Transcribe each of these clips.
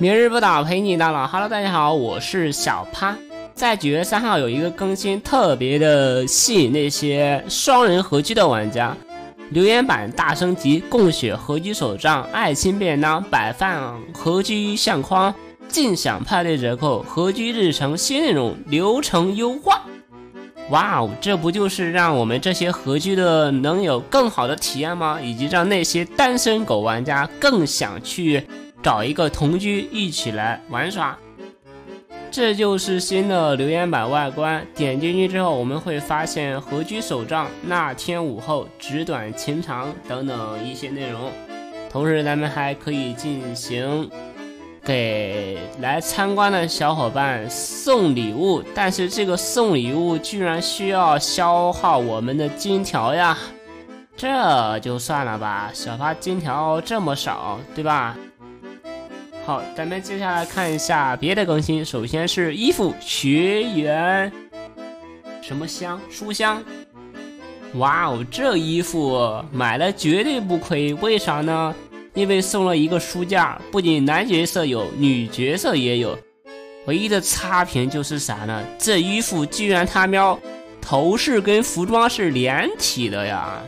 明日不倒陪你到老，Hello，大家好，我是小趴。在九月三号有一个更新，特别的吸引那些双人合居的玩家。留言板大升级，共血合居手账、爱心便当、摆放合居相框、尽享派对折扣、合居日程新内容、流程优化。哇哦，这不就是让我们这些合居的能有更好的体验吗？以及让那些单身狗玩家更想去。找一个同居一起来玩耍，这就是新的留言板外观。点进去之后，我们会发现合居手账、那天午后、纸短情长等等一些内容。同时，咱们还可以进行给来参观的小伙伴送礼物，但是这个送礼物居然需要消耗我们的金条呀！这就算了吧，小发金条这么少，对吧？好，咱们接下来看一下别的更新。首先是衣服学员，什么箱？书香。哇哦，这衣服买了绝对不亏。为啥呢？因为送了一个书架，不仅男角色有，女角色也有。唯一的差评就是啥呢？这衣服居然他喵头饰跟服装是连体的呀！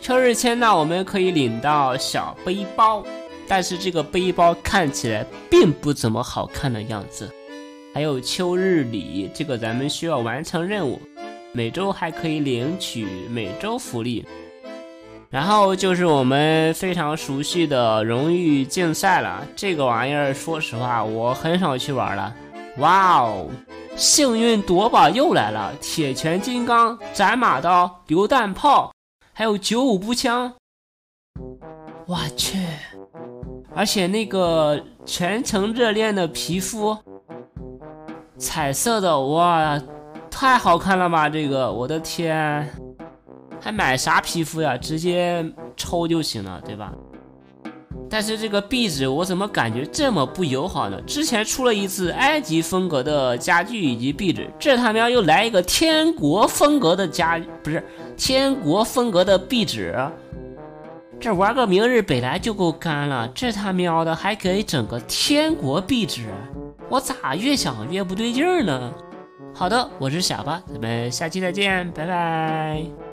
秋日签到，我们可以领到小背包。但是这个背包看起来并不怎么好看的样子。还有秋日礼，这个咱们需要完成任务，每周还可以领取每周福利。然后就是我们非常熟悉的荣誉竞赛了，这个玩意儿说实话我很少去玩了。哇哦，幸运夺宝又来了，铁拳金刚、斩马刀、榴弹炮，还有九五步枪。我去！而且那个全程热恋的皮肤，彩色的哇，太好看了吧！这个我的天，还买啥皮肤呀？直接抽就行了，对吧？但是这个壁纸我怎么感觉这么不友好呢？之前出了一次埃及风格的家具以及壁纸，这他喵又来一个天国风格的家，不是天国风格的壁纸。这玩个明日本来就够干了，这他喵的还给整个天国壁纸，我咋越想越不对劲儿呢？好的，我是小八，咱们下期再见，拜拜。